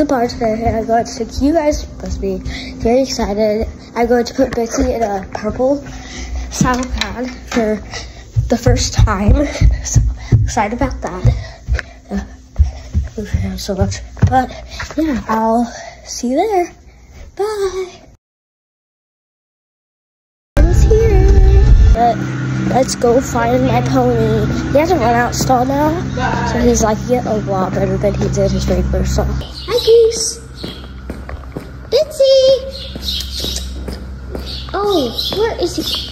the bar today I'm going to you guys must be Very excited. I'm going to put Bitsy in a purple saddle pad for the first time. So excited about that. Uh, so much. But yeah, I'll see you there. Bye. I'm here. But let's go find my pony. He has a run out stall now, so he's like getting a lot better than he did his regular stall. Hi, Goose. Bitsy. Oh, where is he?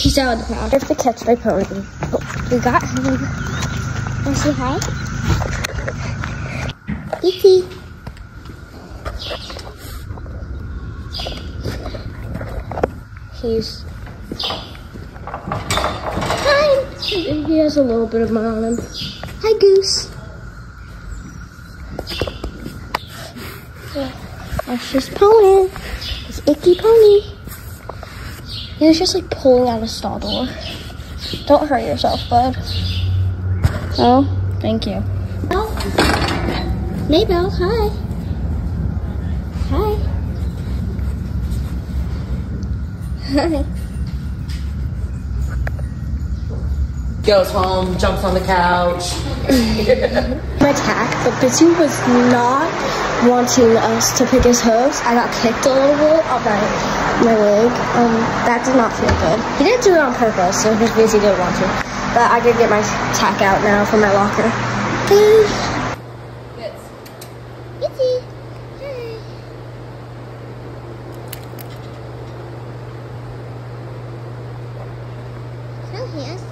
He's out of the crowd. I have to catch my pony. Oh, we got him. Want to say hi? Bitsy. He's Hi. He has a little bit of mud on him. Hi, Goose. That's just pony. It's Icky Pony. He was just like pulling out a stall door. Don't hurt yourself, bud. Oh, thank you. Oh, Maybell, hi. Hi. Hi. Goes home, jumps on the couch. my attack, but Bitsy was not wanting us to pick his hooves. I got kicked a little bit on my, my leg. Um, that did not feel good. He didn't do it on purpose, so his Bitsy didn't want to. But I did get my tack out now from my locker. Bitsy. Hi. So handsome.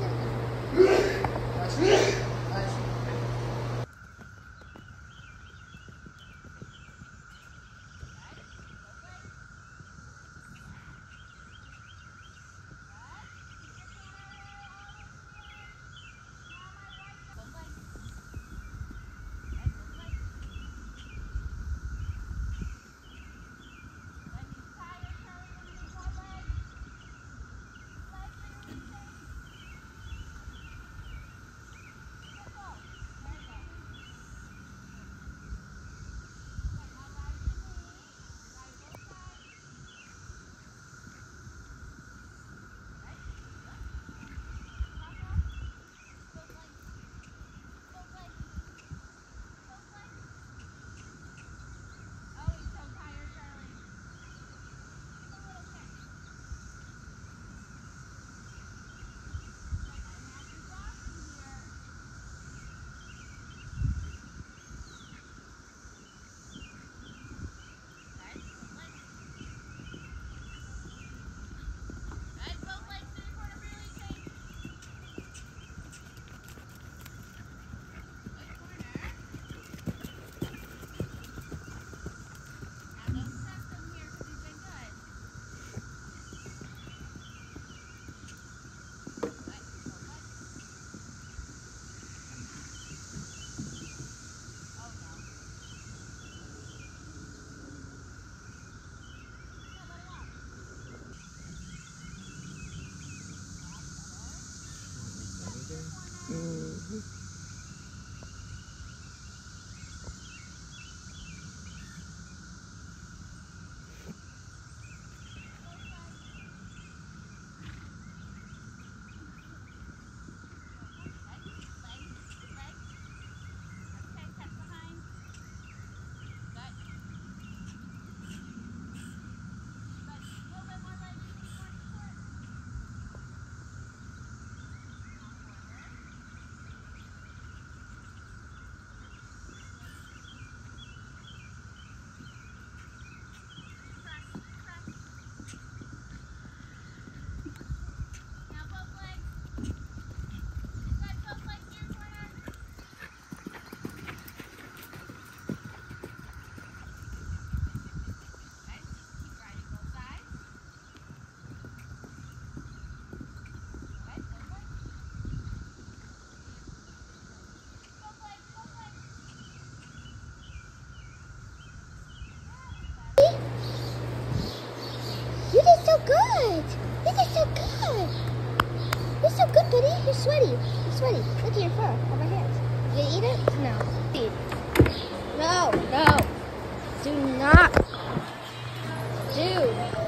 good. This is so good. You're so good, buddy. You're sweaty. You're sweaty. Look at your fur on my hands. You gonna eat it? No. Eat. No, no. Do not. Do